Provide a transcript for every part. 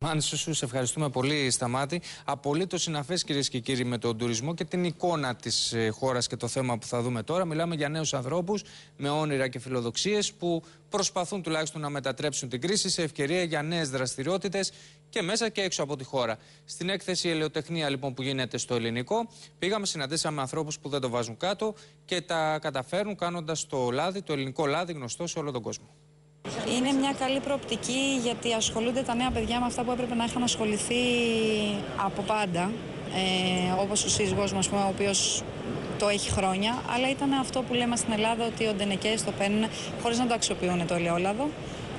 Μάνσου, σε ευχαριστούμε πολύ, Σταμάτη. Απολύτως συναφές, κυρίες και κύριοι, με τον τουρισμό και την εικόνα της ε, χώρας και το θέμα που θα δούμε τώρα. Μιλάμε για νέους ανθρώπους με όνειρα και φιλοδοξίες που προσπαθούν τουλάχιστον να μετατρέψουν την κρίση σε ευκαιρία για νέες δραστηριότητες και μέσα και έξω από τη χώρα. Στην έκθεση Ελαιοτεχνία λοιπόν που γίνεται στο ελληνικό, πήγαμε, συναντήσαμε ανθρώπους που δεν το βάζουν κάτω και τα καταφέρνουν κάνοντας το λάδι, το ελληνικό λάδι γνωστό σε όλο τον κόσμο. Είναι μια καλή προοπτική γιατί ασχολούνται τα νέα παιδιά με αυτά που έπρεπε να είχαν ασχοληθεί από πάντα. Ε, όπως ο σύζυγός μας, ο οποίος το έχει χρόνια, αλλά ήταν αυτό που λέμε στην Ελλάδα ότι οι οντενεκές το παίρνουν χωρίς να το αξιοποιούν το ελαιόλαδο.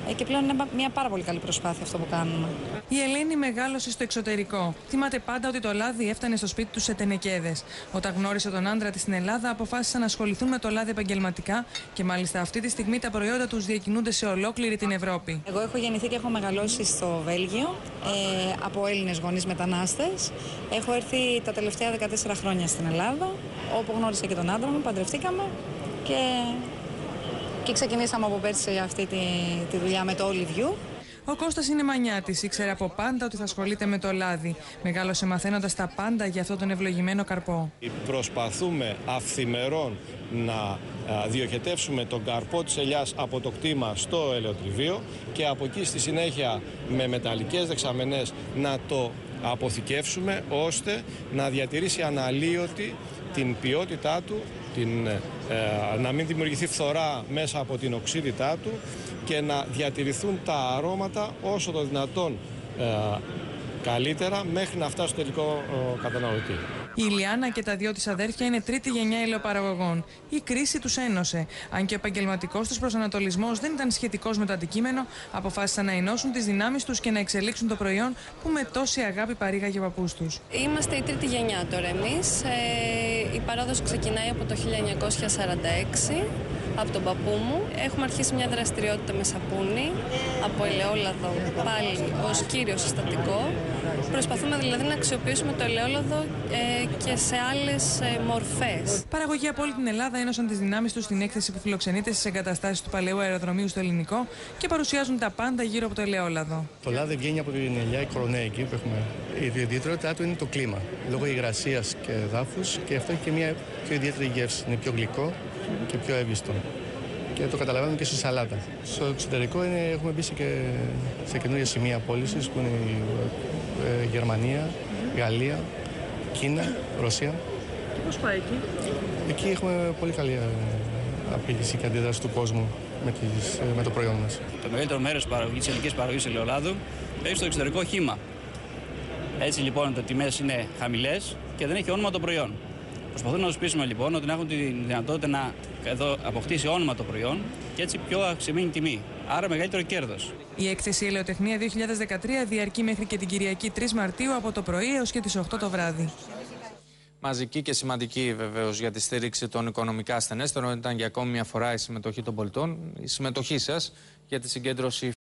Ε, και πλέον είναι μια πάρα πολύ καλή προσπάθεια αυτό που κάνουμε. Η Ελένη μεγάλωσε στο εξωτερικό. Θυμάται πάντα ότι το λάδι έφτανε στο σπίτι του σε τενεκέδες. Όταν γνώρισε τον άντρα της στην Ελλάδα, αποφάσισαν να ασχοληθούν με το λάδι επαγγελματικά και μάλιστα αυτή τη στιγμή τα προϊόντα τους διακινούνται σε ολόκληρη την Ευρώπη. Εγώ έχω γεννηθεί και έχω μεγαλώσει στο Βέλγιο ε, από Έλληνες γονείς μετανάστες. Έχω έρθει τα τελευταία 14 χρόνια στην Ελλάδα, όπου γνώρισα και τον άντρα μου, παντρευτήκαμε και και ξεκινήσαμε από πέρσι αυτή τη, τη δουλειά με το Olive Ο Κώστας είναι μανιάτης, ήξερε από πάντα ότι θα ασχολείται με το λάδι. Μεγάλωσε μαθαίνοντας τα πάντα για αυτόν τον ευλογημένο καρπό. Προσπαθούμε αυθημερών να διοχετεύσουμε τον καρπό της ελιάς από το κτήμα στο ελαιοτριβείο και από εκεί στη συνέχεια με μεταλλικές δεξαμενές να το αποθηκεύσουμε ώστε να διατηρήσει αναλύωτη την ποιότητά του, την, ε, να μην δημιουργηθεί φθορά μέσα από την οξύδητά του και να διατηρηθούν τα αρώματα όσο το δυνατόν ε, καλύτερα μέχρι να φτάσει στο τελικό καταναλωτή. Η Ιλιάνα και τα δυο της αδέρφια είναι τρίτη γενιά ηλεοπαραγωγών. Η κρίση τους ένωσε. Αν και ο επαγγελματικός τους προσανατολισμός δεν ήταν σχετικός με το αντικείμενο, αποφάσισαν να ενώσουν τις δυνάμεις τους και να εξελίξουν το προϊόν που με τόση αγάπη παρήγαγε ο παππούς τους. Είμαστε η τρίτη γενιά τώρα εμείς. Ε, η παράδοση ξεκινάει από το 1946 από τον παππού μου. Έχουμε αρχίσει μια δραστηριότητα με σαπούνι από ελαιόλαδο πάλι ως κύριο συστατικό. Προσπαθούμε δηλαδή να αξιοποιήσουμε το ελαιόλαδο ε, και σε άλλες ε, μορφές. Παραγωγή από όλη την Ελλάδα ένωσαν τις δυνάμεις τους στην έκθεση που φιλοξενείται στις εγκαταστάσεις του Παλαιού Αεροδρομίου στο Ελληνικό και παρουσιάζουν τα πάντα γύρω από το ελαιόλαδο. Το λάδι βγαίνει από την ελιά κοροναϊκή που έχουμε. Η ιδιαιτερότητά του είναι το κλίμα. Λόγω υγρασίας και δάφου και αυτό έχει και μια πιο ιδιαίτερη γεύση. Είναι πιο γλυκό και πιο εύγιστο. Και το καταλαβαίνουμε και στη σαλάτα. Στο εξωτερικό είναι, έχουμε μπει και σε καινούργια σημεία πώλησης που είναι η ε, Γερμανία, Γαλλία, Κίνα, Ρωσία. Και πώς πάει εκεί; Εκεί έχουμε πολύ καλή ε, απειλήση και αντίδραση του κόσμου με, τις, ε, με το προϊόν μας. Το μεγαλύτερο μέρος της ελληνικής παραγωγής ελαιολάδου έχει στο εξωτερικό χήμα. Έτσι λοιπόν οι τιμές είναι χαμηλές και δεν έχει όνομα το προϊόν. Προσπαθούμε να τους πείσουμε λοιπόν ότι να έχουν τη δυνατότητα να εδώ αποκτήσει όνομα το προϊόν και έτσι πιο αξιμένη τιμή. Άρα μεγαλύτερο κέρδος. Η έκθεση Ελαιοτεχνία 2013 διαρκεί μέχρι και την Κυριακή 3 Μαρτίου από το πρωί έως και τις 8 το βράδυ. Μαζική και σημαντική βεβαίως για τη στήριξη των οικονομικά ασθενέστερων ήταν για ακόμη μια φορά η συμμετοχή των πολιτών, η συμμετοχή σας για τη συγκέντρωση